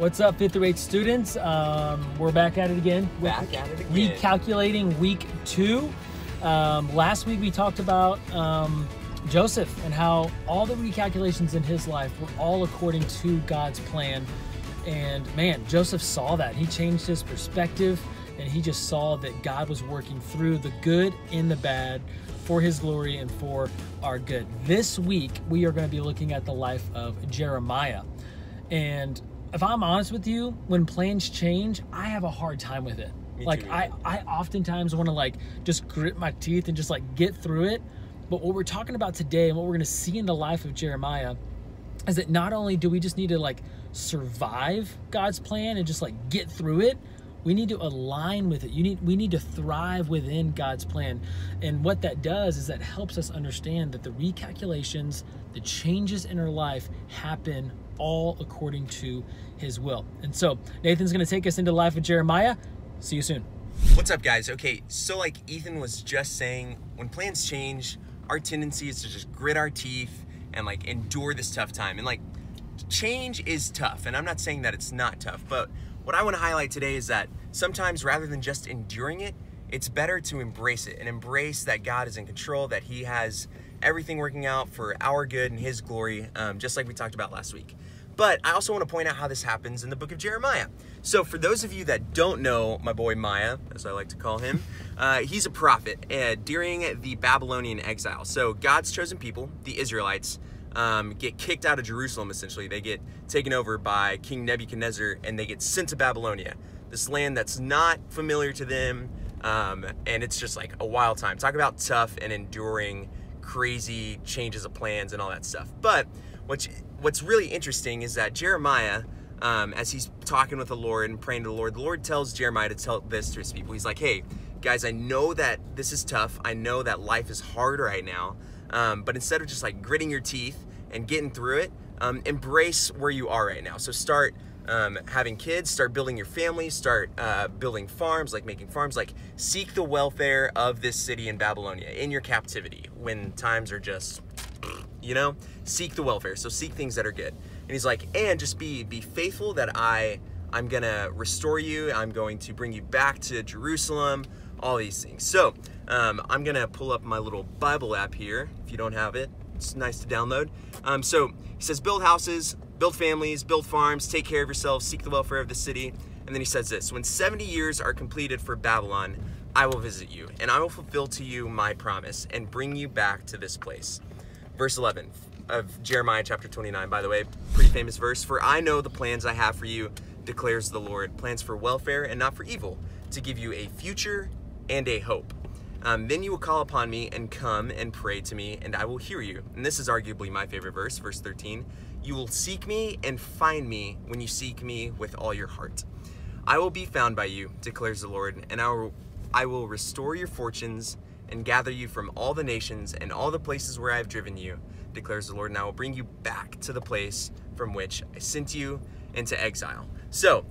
What's up, fifth through eighth students? Um, we're back at it again. Back at it again. Recalculating week two. Um, last week we talked about um, Joseph and how all the recalculations in his life were all according to God's plan. And man, Joseph saw that. He changed his perspective and he just saw that God was working through the good and the bad for his glory and for our good. This week, we are going to be looking at the life of Jeremiah. And if I'm honest with you, when plans change, I have a hard time with it. Me like too, I. I oftentimes want to like just grit my teeth and just like get through it. But what we're talking about today and what we're going to see in the life of Jeremiah is that not only do we just need to like survive God's plan and just like get through it, we need to align with it. You need we need to thrive within God's plan. And what that does is that helps us understand that the recalculations, the changes in our life happen all according to his will. And so, Nathan's going to take us into the life of Jeremiah. See you soon. What's up, guys? Okay, so like Ethan was just saying, when plans change, our tendency is to just grit our teeth and like endure this tough time. And like, change is tough. And I'm not saying that it's not tough, but what I want to highlight today is that sometimes rather than just enduring it, it's better to embrace it and embrace that God is in control, that He has everything working out for our good and His glory, um, just like we talked about last week. But I also want to point out how this happens in the book of Jeremiah. So, for those of you that don't know my boy Maya, as I like to call him, uh, he's a prophet uh, during the Babylonian exile. So, God's chosen people, the Israelites, um, get kicked out of Jerusalem essentially. They get taken over by King Nebuchadnezzar and they get sent to Babylonia, this land that's not familiar to them. Um, and it's just like a wild time. Talk about tough and enduring crazy changes of plans and all that stuff. But what's what's really interesting is that Jeremiah, um, as he's talking with the Lord and praying to the Lord, the Lord tells Jeremiah to tell this to his people. He's like, "Hey, guys, I know that this is tough. I know that life is hard right now. Um, but instead of just like gritting your teeth and getting through it, um, embrace where you are right now. So start." Um, having kids, start building your family, start uh, building farms, like making farms, like seek the welfare of this city in Babylonia in your captivity when times are just you know? Seek the welfare so seek things that are good. And he's like and just be be faithful that i i'm gonna restore you. I'm going to bring you back to jerusalem. All these things. So um, i'm gonna pull up my little bible app here if you don't have it. It's nice to download. Um, so he says build houses build families build farms take care of yourselves seek the welfare of the city. And then he says this when 70 years are completed for babylon i will visit you and i will fulfill to you my promise and bring you back to this place verse 11 of Jeremiah chapter 29, by the way, pretty famous verse. For I know the plans I have for you, declares the Lord plans for welfare and not for evil, to give you a future and a hope. Um, then you will call upon me and come and pray to me, and I will hear you. And this is arguably my favorite verse, verse 13. You will seek me and find me when you seek me with all your heart. I will be found by you, declares the Lord, and I will, I will restore your fortunes and gather you from all the nations and all the places where I have driven you, declares the Lord, and I will bring you back to the place from which I sent you into exile. So,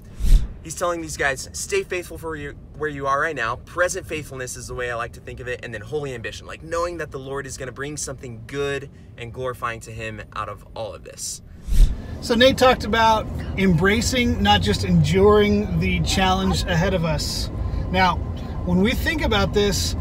he's telling these guys, stay faithful for you where you are right now. Present faithfulness is the way I like to think of it, and then holy ambition, like knowing that the Lord is going to bring something good and glorifying to him out of all of this. So Nate talked about embracing, not just enduring the challenge ahead of us. Now, when we think about this,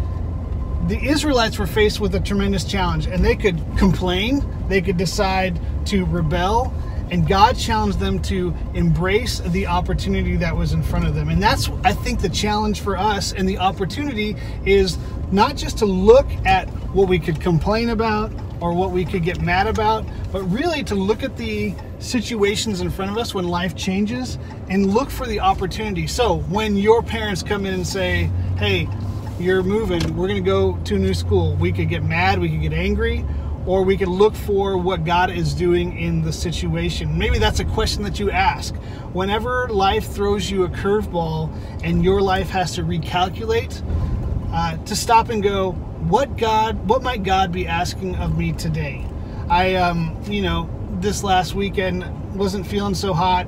the Israelites were faced with a tremendous challenge, and they could complain, they could decide to rebel, and God challenged them to embrace the opportunity that was in front of them. And that's, I think, the challenge for us, and the opportunity is not just to look at what we could complain about or what we could get mad about, but really to look at the situations in front of us when life changes and look for the opportunity. So when your parents come in and say, hey, you're moving, we're going to go to a new school, we could get mad, we could get angry, or we could look for what God is doing in the situation. Maybe that's a question that you ask. Whenever life throws you a curveball and your life has to recalculate, uh, to stop and go, what God, what might God be asking of me today? I, um, you know, this last weekend wasn't feeling so hot,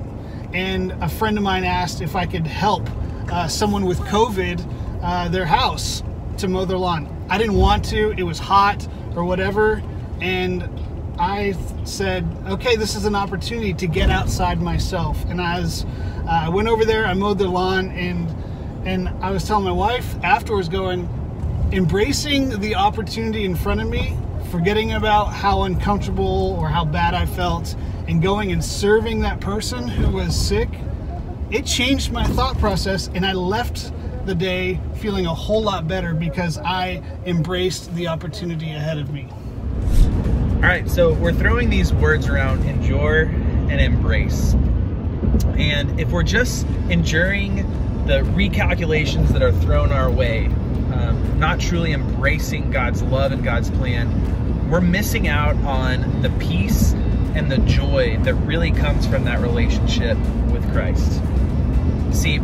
and a friend of mine asked if I could help uh, someone with COVID uh, their house to mow their lawn. I didn't want to; it was hot or whatever, and I said, okay, this is an opportunity to get outside myself. And as uh, I went over there, I mowed the lawn, and and I was telling my wife afterwards, going, embracing the opportunity in front of me, forgetting about how uncomfortable or how bad I felt, and going and serving that person who was sick. It changed my thought process, and I left the day feeling a whole lot better because I embraced the opportunity ahead of me. All right, so we're throwing these words around endure and embrace. And if we're just enduring the recalculations that are thrown our way, um, not truly embracing God's love and God's plan, we're missing out on the peace and the joy that really comes from that relationship with Christ. See,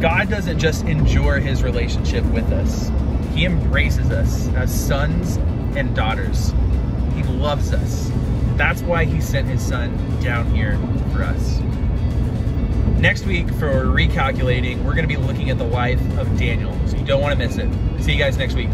God doesn't just endure his relationship with us, he embraces us as sons and daughters. He loves us. That's why he sent his son down here for us. Next week, for recalculating, we're going to be looking at the life of Daniel. So you don't want to miss it. See you guys next week.